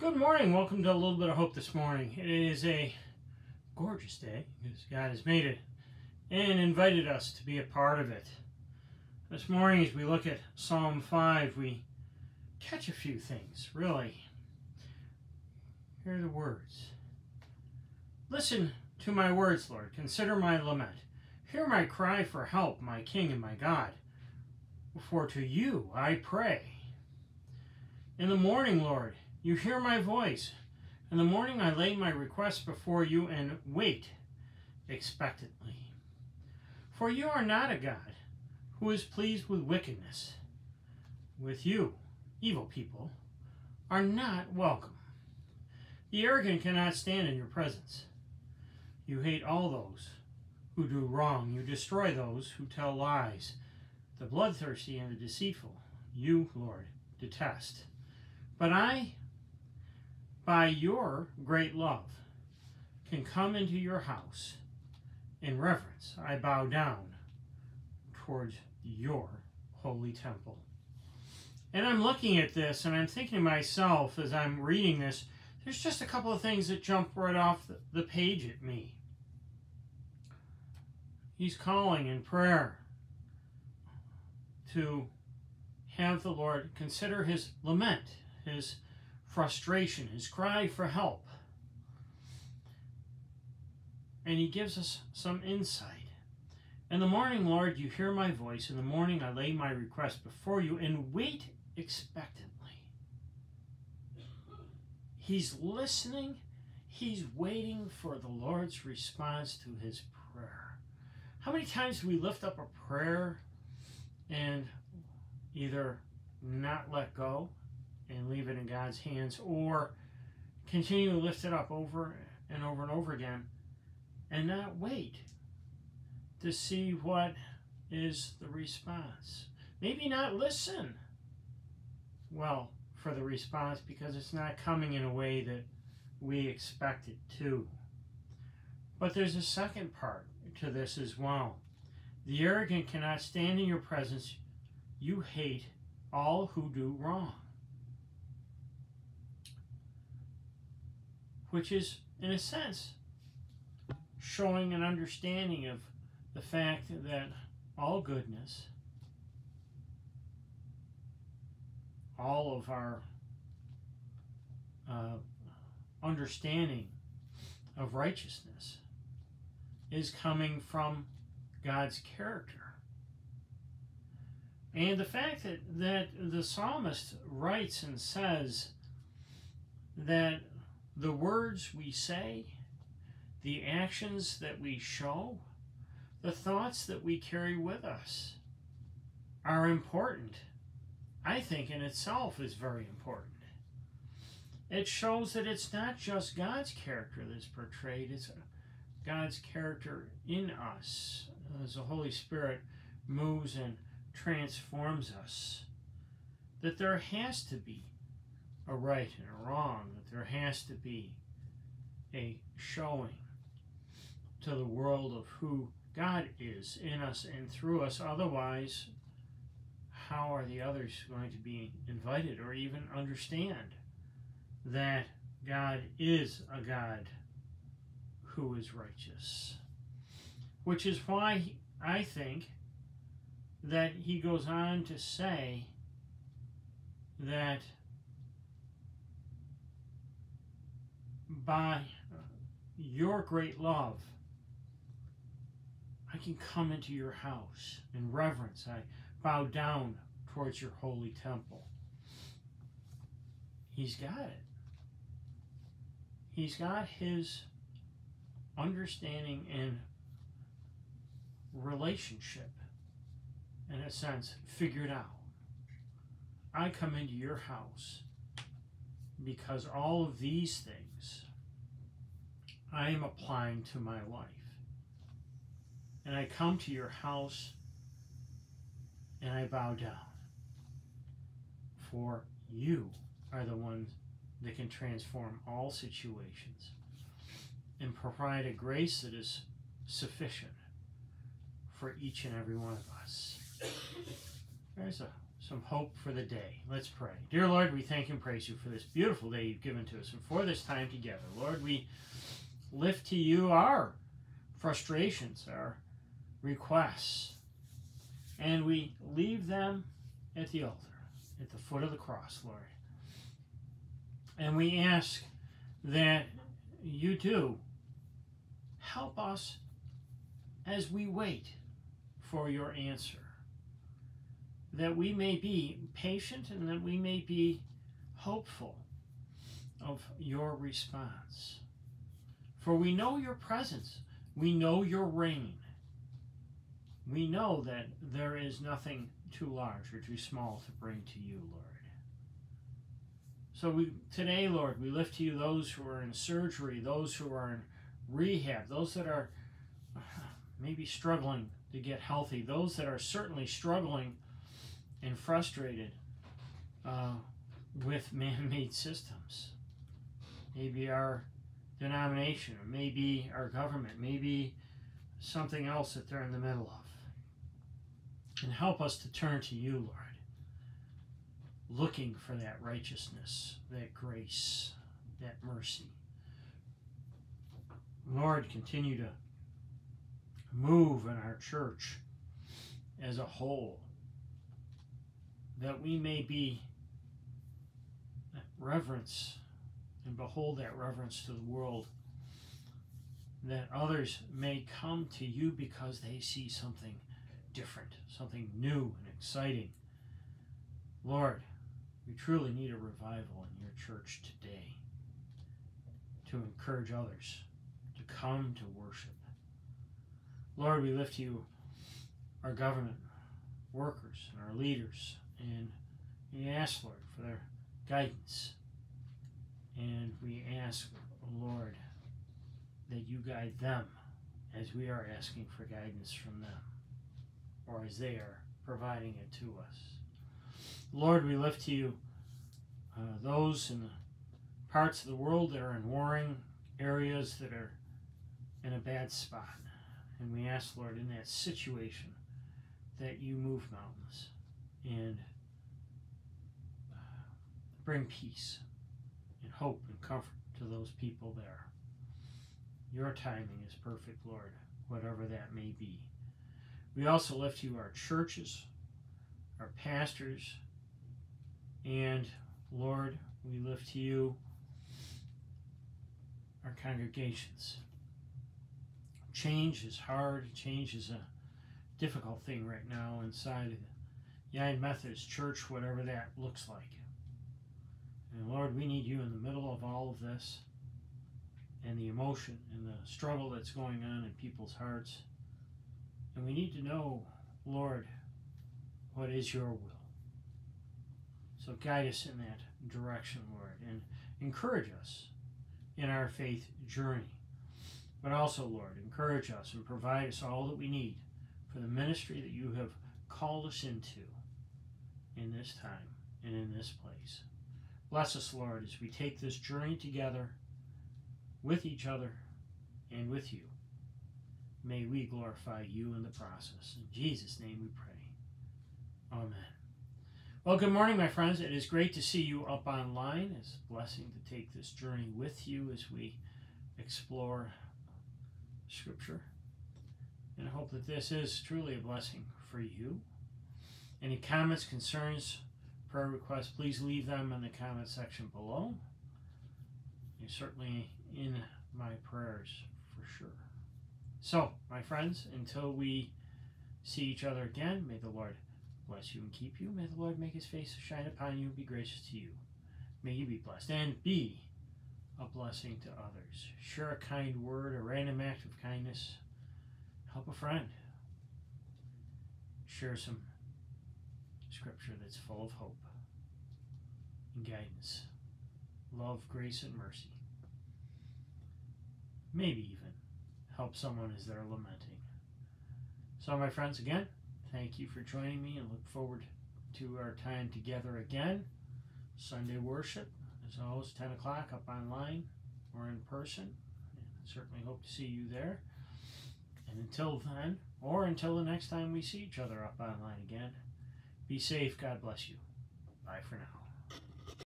Good morning. Welcome to a little bit of hope this morning. It is a gorgeous day because God has made it and invited us to be a part of it. This morning, as we look at Psalm 5, we catch a few things, really. Here are the words Listen to my words, Lord. Consider my lament. Hear my cry for help, my King and my God. For to you I pray. In the morning, Lord, you hear my voice. In the morning I lay my request before you and wait expectantly. For you are not a God who is pleased with wickedness. With you, evil people are not welcome. The arrogant cannot stand in your presence. You hate all those who do wrong. You destroy those who tell lies. The bloodthirsty and the deceitful, you, Lord, detest. But I by your great love, can come into your house. In reverence, I bow down towards your holy temple. And I'm looking at this and I'm thinking to myself as I'm reading this, there's just a couple of things that jump right off the page at me. He's calling in prayer to have the Lord consider his lament, his frustration, his cry for help. And he gives us some insight. In the morning, Lord, you hear my voice. In the morning, I lay my request before you and wait expectantly. He's listening. He's waiting for the Lord's response to his prayer. How many times do we lift up a prayer and either not let go and leave it in God's hands, or continue to lift it up over and over and over again and not wait to see what is the response. Maybe not listen well for the response because it's not coming in a way that we expect it to. But there's a second part to this as well. The arrogant cannot stand in your presence. You hate all who do wrong. Which is, in a sense, showing an understanding of the fact that all goodness, all of our uh, understanding of righteousness is coming from God's character. And the fact that, that the psalmist writes and says that the words we say, the actions that we show, the thoughts that we carry with us are important. I think in itself is very important. It shows that it's not just God's character that's portrayed, it's God's character in us as the Holy Spirit moves and transforms us. That there has to be a right and a wrong, that there has to be a showing to the world of who God is in us and through us. Otherwise, how are the others going to be invited or even understand that God is a God who is righteous? Which is why I think that he goes on to say that by your great love, I can come into your house in reverence. I bow down towards your holy temple. He's got it. He's got his understanding and relationship, in a sense, figured out. I come into your house because all of these things I am applying to my life. And I come to your house and I bow down. For you are the ones that can transform all situations and provide a grace that is sufficient for each and every one of us. There's a some hope for the day. Let's pray. Dear Lord, we thank and praise you for this beautiful day you've given to us and for this time together. Lord, we lift to you our frustrations, our requests, and we leave them at the altar, at the foot of the cross, Lord. And we ask that you do help us as we wait for your answer. That we may be patient and that we may be hopeful of your response. For we know your presence, we know your reign. We know that there is nothing too large or too small to bring to you, Lord. So we today, Lord, we lift to you those who are in surgery, those who are in rehab, those that are maybe struggling to get healthy, those that are certainly struggling and frustrated uh, with man-made systems. Maybe our denomination, or maybe our government, maybe something else that they're in the middle of. And help us to turn to you, Lord, looking for that righteousness, that grace, that mercy. Lord, continue to move in our church as a whole, that we may be uh, reverence and behold that reverence to the world, that others may come to you because they see something different, something new and exciting. Lord, we truly need a revival in your church today to encourage others to come to worship. Lord, we lift you our government workers and our leaders, and we ask, Lord, for their guidance and we ask, Lord, that you guide them as we are asking for guidance from them, or as they are providing it to us. Lord, we lift to you uh, those in the parts of the world that are in warring areas that are in a bad spot. And we ask, Lord, in that situation, that you move mountains and uh, bring peace hope and comfort to those people there. Your timing is perfect, Lord, whatever that may be. We also lift you our churches, our pastors, and Lord, we lift to you our congregations. Change is hard. Change is a difficult thing right now inside of the United Methodist Church, whatever that looks like. And Lord, we need you in the middle of all of this and the emotion and the struggle that's going on in people's hearts. And we need to know, Lord, what is your will. So guide us in that direction, Lord, and encourage us in our faith journey. But also, Lord, encourage us and provide us all that we need for the ministry that you have called us into in this time and in this place. Bless us, Lord, as we take this journey together with each other and with you. May we glorify you in the process. In Jesus' name we pray. Amen. Well, good morning, my friends. It is great to see you up online. It's a blessing to take this journey with you as we explore Scripture. And I hope that this is truly a blessing for you. Any comments, concerns, prayer requests, please leave them in the comment section below. You're certainly in my prayers for sure. So, my friends, until we see each other again, may the Lord bless you and keep you. May the Lord make his face shine upon you and be gracious to you. May you be blessed and be a blessing to others. Share a kind word, a random act of kindness. Help a friend. Share some scripture that's full of hope and guidance, love, grace, and mercy. Maybe even help someone as they're lamenting. So, my friends, again, thank you for joining me and look forward to our time together again. Sunday worship, as always, 10 o'clock up online or in person. And certainly hope to see you there. And until then, or until the next time we see each other up online again, Be safe. God bless you. Bye for now.